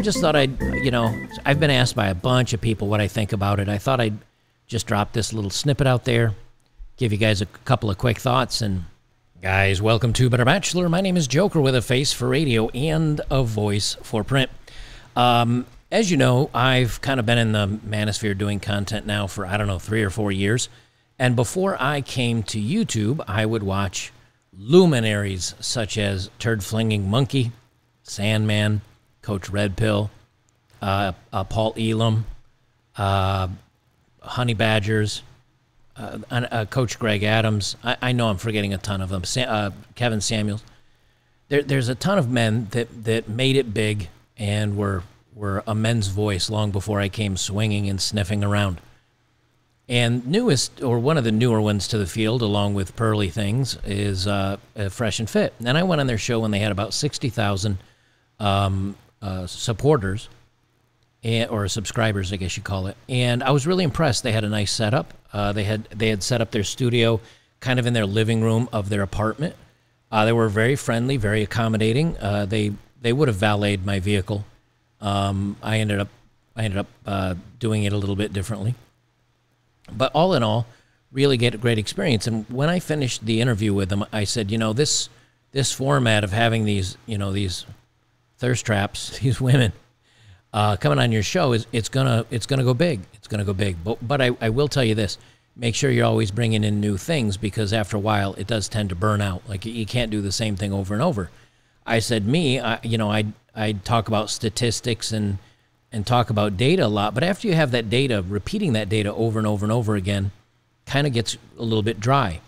I just thought I'd, you know, I've been asked by a bunch of people what I think about it. I thought I'd just drop this little snippet out there, give you guys a couple of quick thoughts. And guys, welcome to Better Bachelor. My name is Joker with a face for radio and a voice for print. Um, as you know, I've kind of been in the manosphere doing content now for, I don't know, three or four years. And before I came to YouTube, I would watch luminaries such as Turd Flinging Monkey, Sandman, Coach Red Pill, uh, uh, Paul Elam, uh, Honey Badgers, uh, uh, Coach Greg Adams. I, I, know I'm forgetting a ton of them. Sa- uh, Kevin Samuels. There, there's a ton of men that, that made it big and were were a men's voice long before I came swinging and sniffing around. And newest, or one of the newer ones to the field, along with Pearly Things, is uh, Fresh and Fit. And I went on their show when they had about 60,000 um, uh, supporters, and, or subscribers, I guess you call it. And I was really impressed. They had a nice setup. Uh, they had they had set up their studio kind of in their living room of their apartment. Uh, they were very friendly, very accommodating. Uh, they they would have valeted my vehicle. Um, I ended up I ended up doing it a little bit differently. But all in all, really get a great experience. And when I finished the interview with them, I said, you know, this this format of having these, you know, these thirst traps, these women uh, coming on your show is it's gonna it's gonna go big. It's gonna go big. But but I, I will tell you this: make sure you're always bringing in new things because after a while it does tend to burn out. Like you can't do the same thing over and over. I said me, I, you know, I I talk about statistics and and talk about data a lot, but after you have that data, repeating that data over and over and over again kind of gets a little bit dry.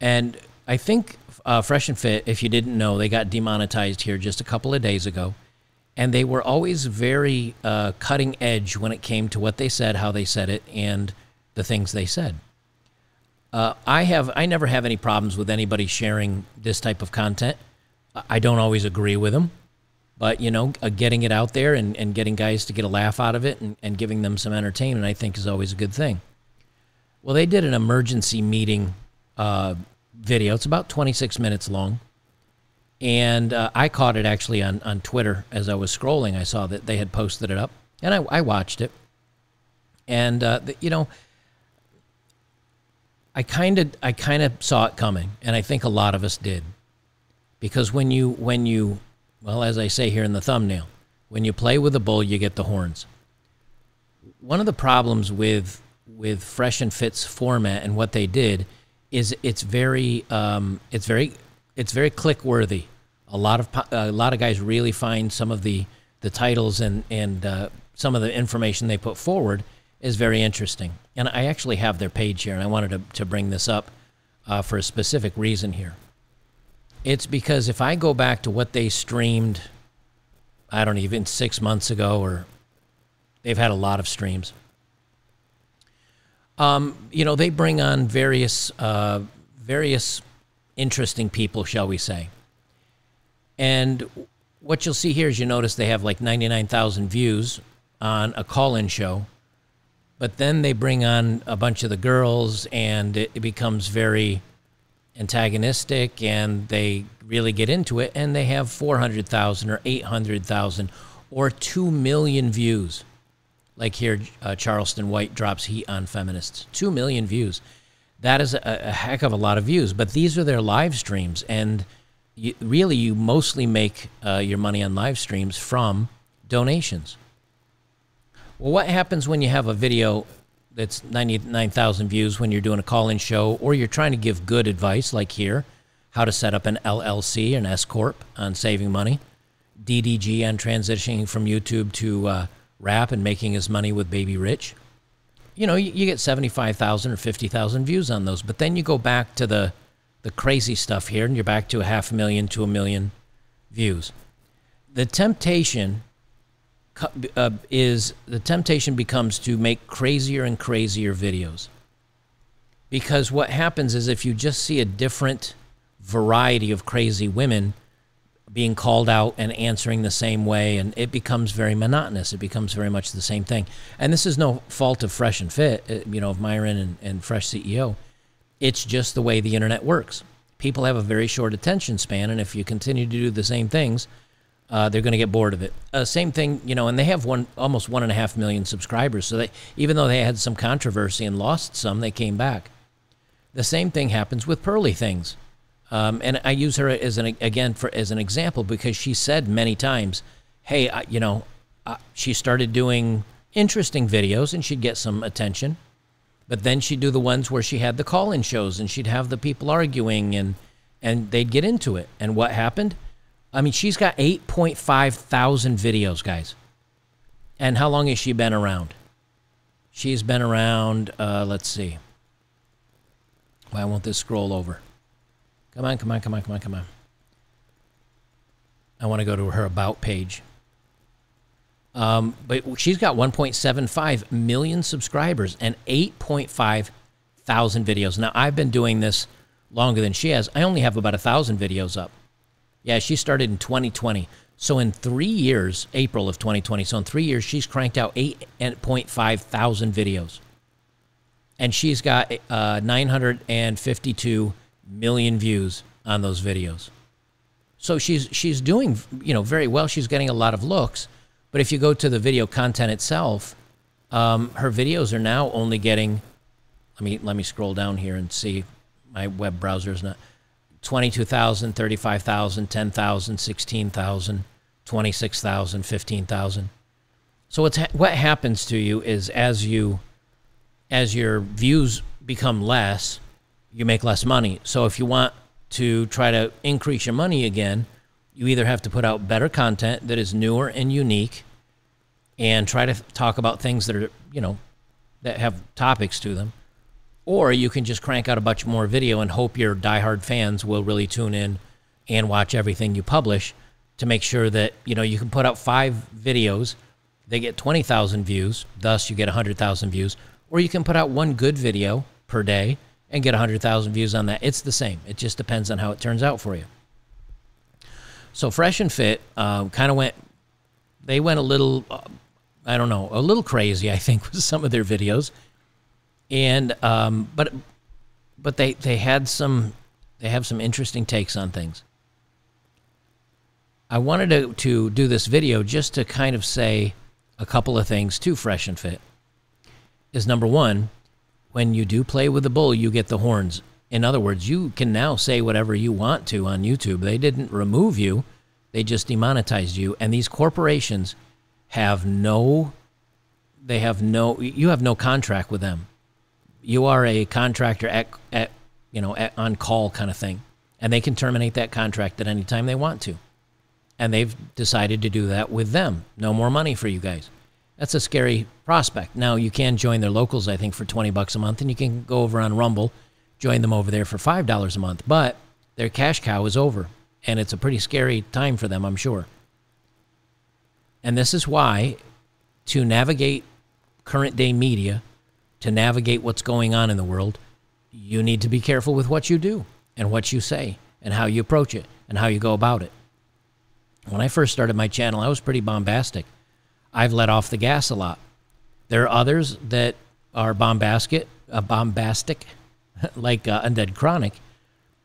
And I think uh, Fresh and Fit, if you didn't know, they got demonetized here just a couple of days ago. And they were always very uh, cutting edge when it came to what they said, how they said it, and the things they said. Uh, I have I never have any problems with anybody sharing this type of content. I don't always agree with them. But, you know, uh, getting it out there and, and getting guys to get a laugh out of it and, and giving them some entertainment, I think, is always a good thing. Well, they did an emergency meeting uh, video. It's about 26 minutes long. And uh, I caught it actually on, on Twitter as I was scrolling. I saw that they had posted it up, and I, I watched it. And, uh, the, you know, I kind of I kind of saw it coming, and I think a lot of us did, because when you when you well, as I say here in the thumbnail, when you play with a bull, you get the horns. One of the problems with with Fresh and Fit's format and what they did is it's very um, it's very it's very click worthy. A lot of a lot of guys really find some of the the titles and and uh, some of the information they put forward is very interesting. And I actually have their page here, and I wanted to, to bring this up uh, for a specific reason here. It's because if I go back to what they streamed, I don't even six months ago, or they've had a lot of streams. Um, you know, they bring on various, uh, various interesting people, shall we say. And what you'll see here is you notice they have like 99,000 views on a call in show. But then they bring on a bunch of the girls, and it, it becomes very antagonistic and they really get into it and they have 400,000 or 800,000 or 2 million views. Like here, uh, Charleston White drops heat on feminists. 2 million views. That is a, a heck of a lot of views, but these are their live streams. And you, really, you mostly make uh, your money on live streams from donations. Well, what happens when you have a video that's 99,000 views when you're doing a call-in show or you're trying to give good advice like here, how to set up an LLC, an S corp on saving money, DDG on transitioning from YouTube to uh, rap and making his money with Baby Rich. You know, you, you get 75,000 or 50,000 views on those, but then you go back to the the crazy stuff here and you're back to a half a million to a million views. The temptation uh, is the temptation becomes to make crazier and crazier videos. Because what happens is if you just see a different variety of crazy women being called out and answering the same way, and it becomes very monotonous. It becomes very much the same thing. And this is no fault of Fresh and Fit, uh, you know, of Myron and, and Fresh CEO. It's just the way the internet works. People have a very short attention span, and if you continue to do the same things, uh, they're going to get bored of it. Uh, same thing, you know, and they have one almost one and a half million subscribers. So they, even though they had some controversy and lost some, they came back. The same thing happens with Pearly Things, um, and I use her as an again for as an example because she said many times, "Hey, I, you know, uh, she started doing interesting videos and she'd get some attention." But then she'd do the ones where she had the call-in shows and she'd have the people arguing and and they'd get into it. And what happened? I mean, she's got 8.5 thousand videos, guys. And how long has she been around? She's been around, uh, let's see. Why won't this scroll over? Come on, come on, come on, come on, come on. I want to go to her About page. Um, but she's got 1.75 million subscribers and 8.5 thousand videos. Now, I've been doing this longer than she has. I only have about a thousand videos up. Yeah, she started in 2020. So in three years, April of 2020, so in three years, she's cranked out 8.5 thousand videos. And she's got uh, 952 million views on those videos. So she's she's doing you know very well. She's getting a lot of looks, but if you go to the video content itself, um, her videos are now only getting. Let me let me scroll down here and see. My web browser is not 22,000, 35,000, 10,000, 16,000, 26,000, 15,000. So what's ha- what happens to you is as you as your views become less, you make less money. So if you want to try to increase your money again, you either have to put out better content that is newer and unique and try to talk about things that are, you know, that have topics to them or you can just crank out a bunch more video and hope your diehard fans will really tune in and watch everything you publish to make sure that, you know, you can put out five videos, they get 20,000 views, thus you get 100,000 views, or you can put out one good video per day and get 100,000 views on that. It's the same. It just depends on how it turns out for you. So Fresh and Fit uh, kind of went, they went a little, uh, I don't know, a little crazy, I think, with some of their videos and um, but but they they had some they have some interesting takes on things. I wanted to to do this video just to kind of say a couple of things to Fresh and Fit. Is number one, when you do play with the bull, you get the horns. In other words, you can now say whatever you want to on YouTube. They didn't remove you, they just demonetized you. And these corporations have no, they have no, you have no contract with them you are a contractor at, at you know, at, on call kind of thing. And they can terminate that contract at any time they want to. And they've decided to do that with them. No more money for you guys. That's a scary prospect. Now, you can join their locals, I think, for 20 bucks a month, and you can go over on Rumble, join them over there for $5 a month. But their cash cow is over, and it's a pretty scary time for them, I'm sure. And this is why, to navigate current day media, to navigate what's going on in the world, you need to be careful with what you do and what you say and how you approach it and how you go about it. When I first started my channel, I was pretty bombastic. I've let off the gas a lot. There are others that are bombastic, uh, bombastic, like uh, Undead Chronic.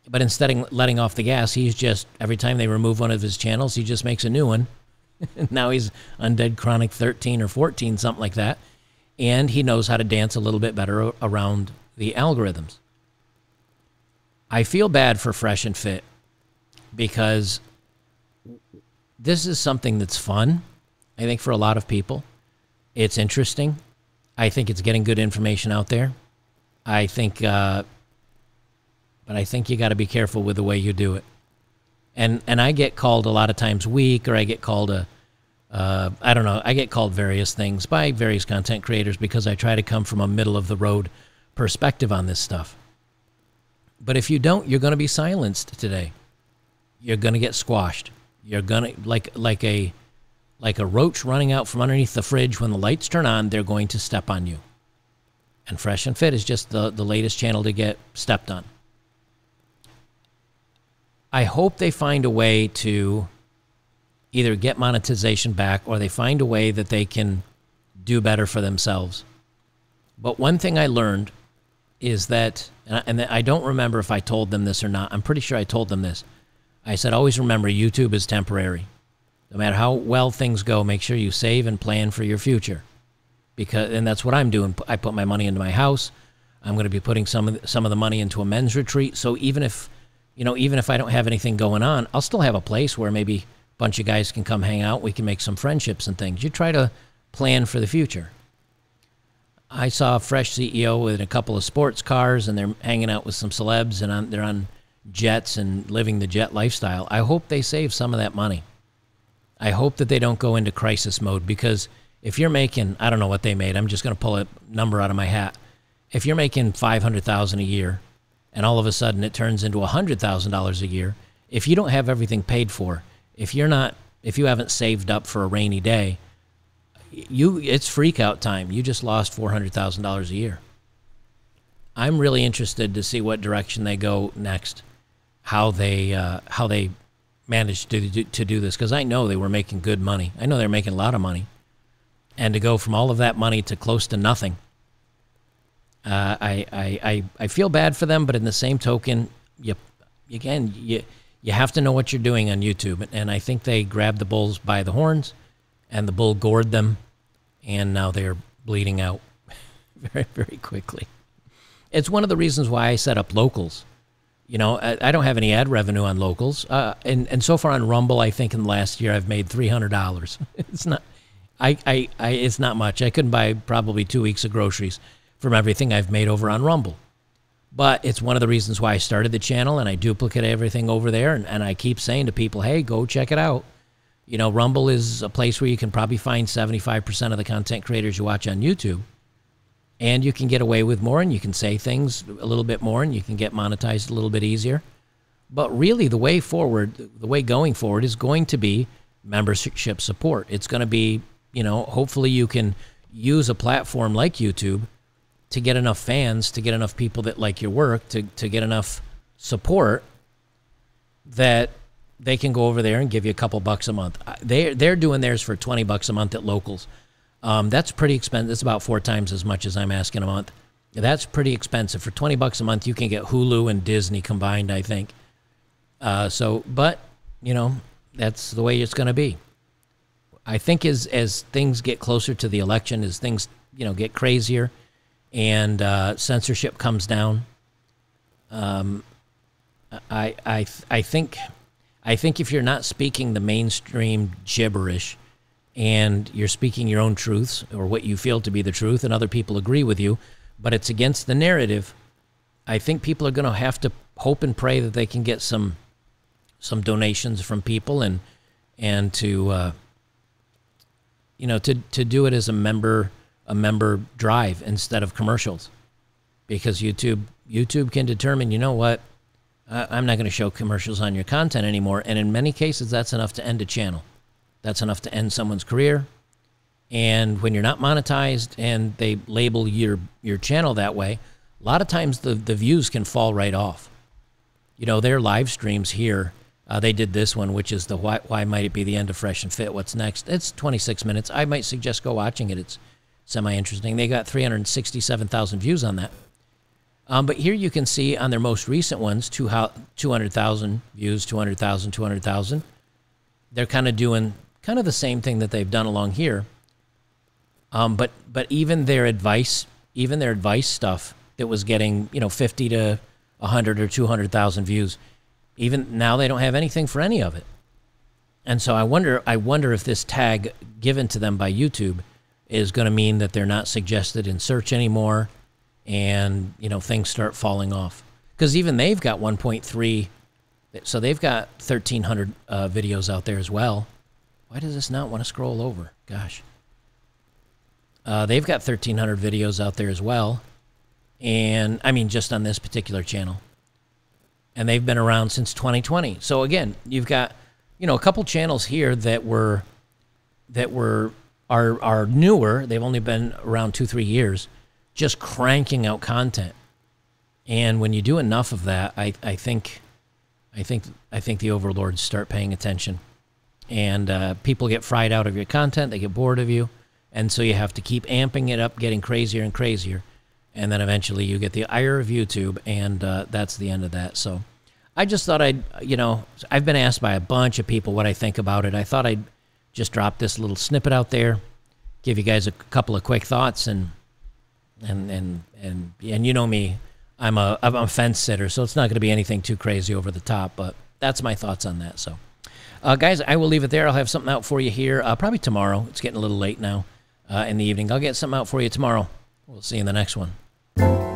But instead of letting off the gas, he's just every time they remove one of his channels, he just makes a new one. now he's Undead Chronic 13 or 14, something like that and he knows how to dance a little bit better around the algorithms. I feel bad for Fresh and Fit because this is something that's fun. I think for a lot of people, it's interesting. I think it's getting good information out there. I think, uh, but I think you got to be careful with the way you do it. And and I get called a lot of times weak, or I get called a uh, I don't know. I get called various things by various content creators because I try to come from a middle of the road perspective on this stuff. But if you don't, you're going to be silenced today. You're going to get squashed. You're going to like like a like a roach running out from underneath the fridge when the lights turn on, they're going to step on you. And Fresh and Fit is just the, the latest channel to get stepped on. I hope they find a way to either get monetization back or they find a way that they can do better for themselves. But one thing I learned is that, and I don't remember if I told them this or not. I'm pretty sure I told them this. I said, always remember YouTube is temporary. No matter how well things go, make sure you save and plan for your future. Because and that's what I'm doing. I put my money into my house. I'm going to be putting some of the, some of the money into a men's retreat. So even if, you know, even if I don't have anything going on, I'll still have a place where maybe a bunch of guys can come hang out. We can make some friendships and things. You try to plan for the future. I saw a fresh CEO with a couple of sports cars, and they're hanging out with some celebs, and on, they're on jets and living the jet lifestyle. I hope they save some of that money. I hope that they don't go into crisis mode because if you're making, I don't know what they made. I'm just going to pull a number out of my hat. If you're making five hundred thousand a year, and all of a sudden it turns into hundred thousand dollars a year, if you don't have everything paid for, if you're not, if you haven't saved up for a rainy day, you it's freak out time. You just lost four hundred thousand dollars a year. I'm really interested to see what direction they go next, how they uh, how they managed to do, to do this because I know they were making good money. I know they're making a lot of money, and to go from all of that money to close to nothing. Uh, I, I, I, I feel bad for them, but in the same token, you again you you have to know what you're doing on YouTube, and I think they grabbed the bulls by the horns and the bull gored them, and now they're bleeding out very, very quickly. It's one of the reasons why I set up locals. You know, I, I don't have any ad revenue on locals, uh, and and so far on Rumble, I think in the last year I've made three hundred dollars. it's not, I, I, I, it's not much. I couldn't buy probably two weeks of groceries from everything I've made over on Rumble. But it's one of the reasons why I started the channel and I duplicate everything over there. And, and I keep saying to people, hey, go check it out. You know, Rumble is a place where you can probably find 75% of the content creators you watch on YouTube. And you can get away with more and you can say things a little bit more and you can get monetized a little bit easier. But really, the way forward, the way going forward is going to be membership support. It's going to be, you know, hopefully you can use a platform like YouTube to get enough fans, to get enough people that like your work, to, to get enough support that they can go over there and give you a couple bucks a month. They they're doing theirs for twenty bucks a month at locals. Um, that's pretty expensive. It's about four times as much as I'm asking a month. That's pretty expensive for twenty bucks a month. You can get Hulu and Disney combined, I think. Uh, so, but you know, that's the way it's going to be. I think as as things get closer to the election, as things you know get crazier, and uh, censorship comes down, um, I I I think I think if you're not speaking the mainstream gibberish and you're speaking your own truths or what you feel to be the truth and other people agree with you, but it's against the narrative, I think people are going to have to hope and pray that they can get some some donations from people and and to uh, you know to to do it as a member a member drive instead of commercials because YouTube YouTube can determine you know what I'm not going to show commercials on your content anymore. And in many cases, that's enough to end a channel. That's enough to end someone's career. And when you're not monetized and they label your your channel that way, a lot of times the, the views can fall right off. You know, their live streams here, uh, they did this one, which is the why, why might it be the end of Fresh and Fit? What's next? It's 26 minutes. I might suggest go watching it. It's semi interesting. They got 367,000 views on that. Um, but here you can see on their most recent ones, 200,000 views, 200,000, 200,000. They're kind of doing kind of the same thing that they've done along here. Um, but but even their advice, even their advice stuff that was getting you know 50 to 100 or 200,000 views, even now they don't have anything for any of it. And so I wonder I wonder if this tag given to them by YouTube is going to mean that they're not suggested in search anymore and you know things start falling off because even they've got 1.3 so they've got 1300 uh, videos out there as well why does this not want to scroll over? Gosh. Uh, they've got 1300 videos out there as well. And i mean just on this particular channel. And they've been around since 2020 so again you've got you know a couple channels here that were that were are are newer. They've only been around two three years just cranking out content. And when you do enough of that, I, I think, I think, I think the overlords start paying attention, and uh, people get fried out of your content. They get bored of you, and so you have to keep amping it up, getting crazier and crazier, and then eventually you get the ire of YouTube, and uh, that's the end of that. So, I just thought I'd, you know, I've been asked by a bunch of people what I think about it. I thought I'd just drop this little snippet out there, give you guys a couple of quick thoughts, and and and and and you know me, I'm a I'm a fence sitter, so it's not going to be anything too crazy over the top. But that's my thoughts on that. So, uh, guys, I will leave it there. I'll have something out for you here uh, probably tomorrow. It's getting a little late now uh, in the evening. I'll get something out for you tomorrow. We'll see you in the next one.